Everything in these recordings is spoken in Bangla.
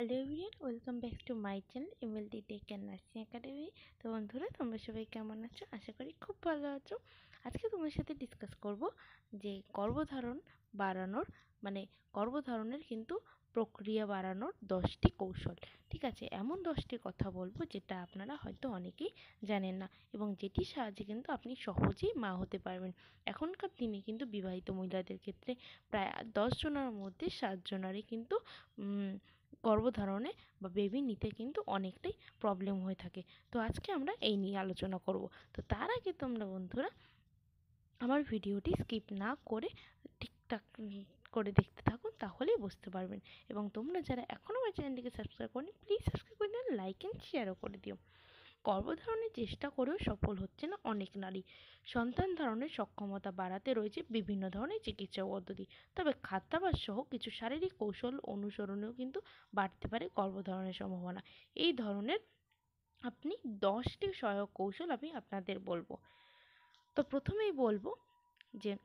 Hello everyone, welcome back to my channel MLD tech and nursing academy. তো বন্ধুরা, তোমরা সবাই কেমন আছো? আশা করি খুব ভালো আছো। আজকে তোমার সাথে ডিসকাস করব যে গর্ভধারণ বাড়ানোর মানে গর্ভধারণের কিন্তু প্রক্রিয়া বাড়ানোর দশটি কৌশল। ঠিক আছে, এমন দশটি কথা বলব যেটা আপনারা হয়তো অনেকেই জানেন না এবং যেটির সাহায্যে কিন্তু আপনি সহজেই মা হতে পারবেন। এখনকার দিনে কিন্তু বিবাহিত মহিলাদের ক্ষেত্রে প্রায় দশ জনের মধ্যে সাতজনারই কিন্তু গর্ভধারণে বা বেবি নিতে কিন্তু অনেকটাই প্রবলেম হয়ে থাকে। তো আজকে আমরা এই নিয়ে আলোচনা করব। তো তার আগে তোমরা বন্ধুরা আমার ভিডিওটি স্কিপ না করে ঠিকঠাক করে দেখতে থাকুন, তাহলেই বুঝতে পারবেন। এবং তোমরা যারা এখনও আমার চ্যানেলটিকে সাবস্ক্রাইব করেনি প্লিজ সাবস্ক্রাইব করে দিন লাইক অ্যান্ড শেয়ারও করে দিও। গর্ভধারণের চেষ্টা করেও সফল হচ্ছে না অনেক নারী। সন্তান ধারণের সক্ষমতা বাড়াতে রয়েছে বিভিন্ন ধরনের চিকিৎসা পদ্ধতি। তবে খাদ্যাভ্যাস সহ কিছু শারীরিক কৌশল অনুসরণেও কিন্তু বাড়তে পারে গর্ভধারণের সম্ভাবনা। এই ধরনের আপনি দশটি সহায়ক কৌশল আমি আপনাদের বলব। তো প্রথমেই বলব যে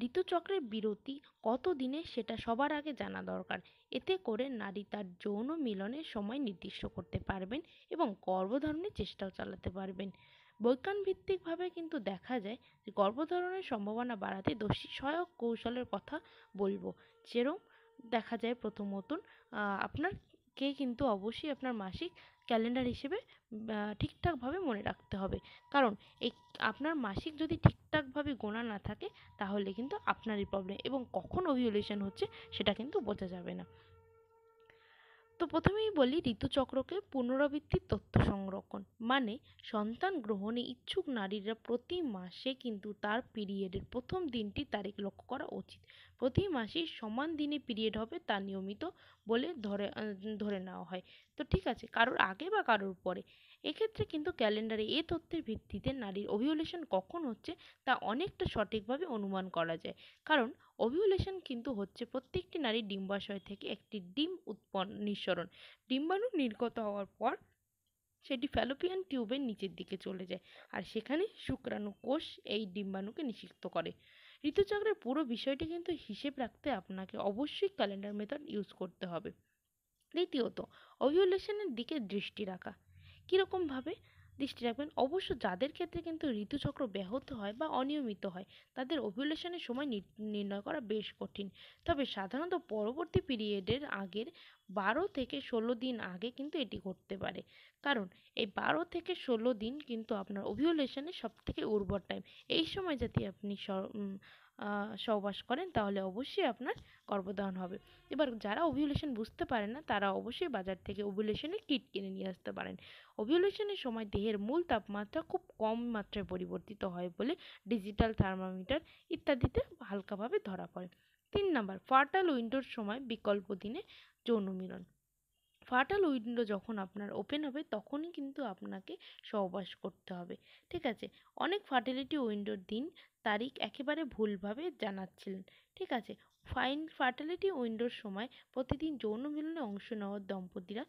ঋতুচক্রের বিরতি কত দিনে সেটা সবার আগে জানা দরকার। এতে করে নারী তার যৌন মিলনের সময় নির্দিষ্ট করতে পারবেন এবং গর্ভধারণের চেষ্টাও চালাতে পারবেন। বৈজ্ঞান ভিত্তিকভাবে কিন্তু দেখা যায় যে গর্ভধারণের সম্ভাবনা বাড়াতে দোষী সহায়ক কৌশলের কথা বলব। যেরম দেখা যায় প্রথমত আপনার কে কিন্তু অবশ্যই আপনার মাসিক ক্যালেন্ডার হিসেবে ঠিকঠাকভাবে মনে রাখতে হবে। কারণ এই আপনার মাসিক যদি ঠিকঠাকভাবে গোনা না থাকে, তাহলে কিন্তু আপনারই প্রবলেম এবং কখন ওভিউলেশন হচ্ছে, সেটা কিন্তু বোঝা যাবে না। তো প্রথমেই বলি ঋতুচক্রকে পুনরাবৃত্তির তথ্য সংরক্ষণ। মানে সন্তান গ্রহণে ইচ্ছুক নারীরা প্রতি মাসে কিন্তু তার পিরিয়ডের প্রথম দিনটি তারিখ লক্ষ্য করা উচিত। প্রতি মাসে সমান দিনে পিরিয়ড হবে তা নিয়মিত বলে ধরে ধরে নেওয়া হয়। তো ঠিক আছে, কারোর আগে বা কারোর পরে। এক্ষেত্রে কিন্তু ক্যালেন্ডারে এ তথ্যের ভিত্তিতে নারীর ওভিউলেশন কখন হচ্ছে তা অনেকটা সঠিকভাবে অনুমান করা যায়। কারণ ওভিউলেশন কিন্তু হচ্ছে প্রত্যেকটি নারীর ডিম্বাশয় থেকে একটি ডিম উৎপন্ন নিঃসরণ। ডিম্বাণু নির্গত হওয়ার পর সেটি ফ্যালোপিয়ান টিউবের নিচের দিকে চলে যায় আর সেখানে শুক্রাণু কোষ এই ডিম্বাণুকে নিষিক্ত করে। ঋতুচক্রের পুরো বিষয়টি কিন্তু হিসেব রাখতে আপনাকে অবশ্যই ক্যালেন্ডার মেথড ইউজ করতে হবে। দ্বিতীয়ত ওভিউলেশনের দিকে দৃষ্টি রাখা। কীরকমভাবে দৃষ্টি রাখবেন? অবশ্য যাদের ক্ষেত্রে কিন্তু ঋতুচক্র ব্যাহত হয় বা অনিয়মিত হয়, তাদের ওভিউলেশনের সময় নির্ণয় করা বেশ কঠিন। তবে সাধারণত পরবর্তী পিরিয়ডের আগের বারো থেকে ষোলো দিন আগে কিন্তু এটি ঘটতে পারে। কারণ এই বারো থেকে ষোলো দিন কিন্তু আপনার ওভিউলেশনের সব থেকে উর্বর টাইম এই সময় যাতে আপনি সহবাস করেন, তাহলে অবশ্যই আপনার গর্ভধারণ হবে। এবার যারা ওভিউলেশন বুঝতে পারে না, তারা অবশ্যই বাজার থেকে ওভিউলেশনের কিট কিনে নিয়ে আসতে পারেন। ওভিউলেশনের সময় দেহের মূল তাপমাত্রা খুব কম মাত্রায় পরিবর্তিত হয় বলে ডিজিটাল থার্মোমিটার ইত্যাদিতে হালকাভাবে ধরা পড়ে। তিন নাম্বার ফার্টাল উইন্ডোর সময় বিকল্প দিনে যৌন মিলন। ফার্টাল উইন্ডো যখন আপনার ওপেন হবে, তখনই কিন্তু আপনাকে সহবাস করতে হবে। ঠিক আছে? অনেক ফার্টিলিটি উইন্ডোর দিন, তারিখ একেবারে ভুলভাবে জানাচ্ছিলেন। ঠিক আছে? ফাইন ফার্টিলিটি উইন্ডোর সময় প্রতিদিন যৌন মিলনে অংশ নেওয়ার দম্পতিরা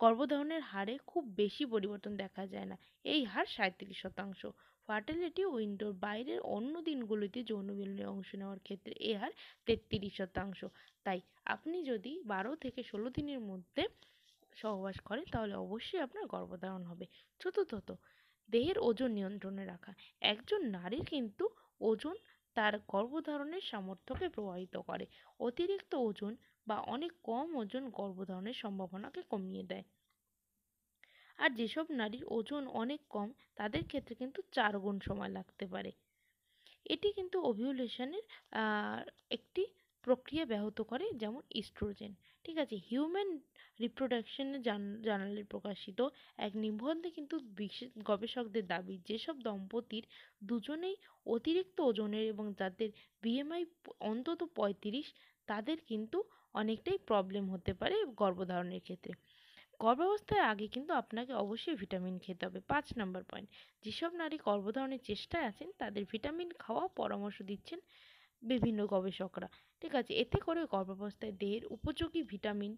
গর্ভধারণের হারে খুব বেশি পরিবর্তন দেখা যায় না। এই হার সাঁত্রিশ শতাংশ। ফার্টিলিটি উইন্ডোর বাইরের অন্য দিনগুলিতে যৌন মিলনে অংশ নেওয়ার ক্ষেত্রে এ হার তেত্রিশ শতাংশ। তাই আপনি যদি বারো থেকে ষোলো দিনের মধ্যে সহবাস করেন, তাহলে অবশ্যই আপনার গর্ভধারণ হবে। চতুর্থত দেহের ওজন নিয়ন্ত্রণে রাখা। একজন নারীর কিন্তু ওজন তার গর্ভধারণের সামর্থ্যকে প্রভাবিত করে। অতিরিক্ত ওজন বা অনেক কম ওজন গর্ভধারণের সম্ভাবনাকে কমিয়ে দেয়। আর যেসব নারীর ওজন অনেক কম, তাদের ক্ষেত্রে কিন্তু চার গুণ সময় লাগতে পারে। এটি কিন্তু ওভিউলেশনের একটি প্রক্রিয়া ব্যাহত করে যেমন ইস্ট্রোজেন ঠিক আছে? হিউম্যান রিপ্রোডাকশনের জার্নালে প্রকাশিত এক নিবন্ধে কিন্তু গবেষকদের দাবি, যেসব দম্পতির দুজনেই অতিরিক্ত ওজনের এবং যাদের বিএমআই অন্তত পঁয়ত্রিশ, তাদের কিন্তু অনেকটাই প্রবলেম হতে পারে গর্ভধারণের ক্ষেত্রে। গর্ভাবস্থায় আগে কিন্তু আপনাকে অবশ্যই ভিটামিন খেতে হবে। পাঁচ নম্বর পয়েন্ট যেসব নারী গর্ভধারণের চেষ্টায় আছেন, তাদের ভিটামিন খাওয়া পরামর্শ দিচ্ছেন বিভিন্ন গবেষকরা। ঠিক আছে? এতে করে গর্ভাবস্থায় দেহের উপযোগী ভিটামিন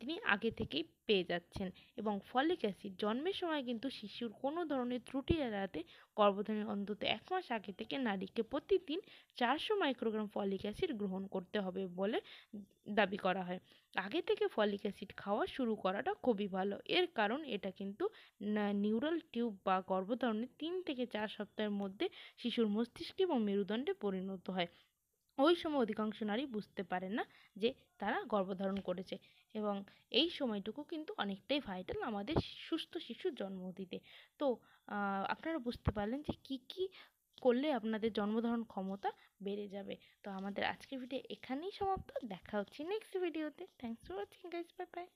তিনি আগে থেকেই পেয়ে যাচ্ছেন এবং ফলিক অ্যাসিড জন্মের সময় কিন্তু শিশুর কোনো ধরনের ত্রুটি এড়াতে গর্ভধারণের অন্তত এক মাস আগে থেকে নারীকে প্রতিদিন চারশো মাইক্রোগ্রাম ফলিক অ্যাসিড গ্রহণ করতে হবে বলে দাবি করা হয়। আগে থেকে ফলিক অ্যাসিড খাওয়া শুরু করাটা খুবই ভালো। এর কারণ এটা কিন্তু নিউরাল টিউব বা গর্ভধারণের তিন থেকে চার সপ্তাহের মধ্যে শিশুর মস্তিষ্কে এবং মেরুদণ্ডে পরিণত হয়। ওই সময় অধিকাংশ নারী বুঝতে পারেন না যে তারা গর্ভধারণ করেছে এবং এই সময়টুকু কিন্তু অনেকটাই ভাইটাল আমাদের সুস্থ শিশুর জন্ম দিতে। তো আপনারা বুঝতে পারলেন যে কি কি করলে আপনাদের জন্মধারণ ক্ষমতা বেড়ে যাবে। তো আমাদের আজকের ভিডিও এখানেই সমাপ্ত। দেখা হচ্ছে নেক্সট ভিডিওতে thanks for watching guys bye bye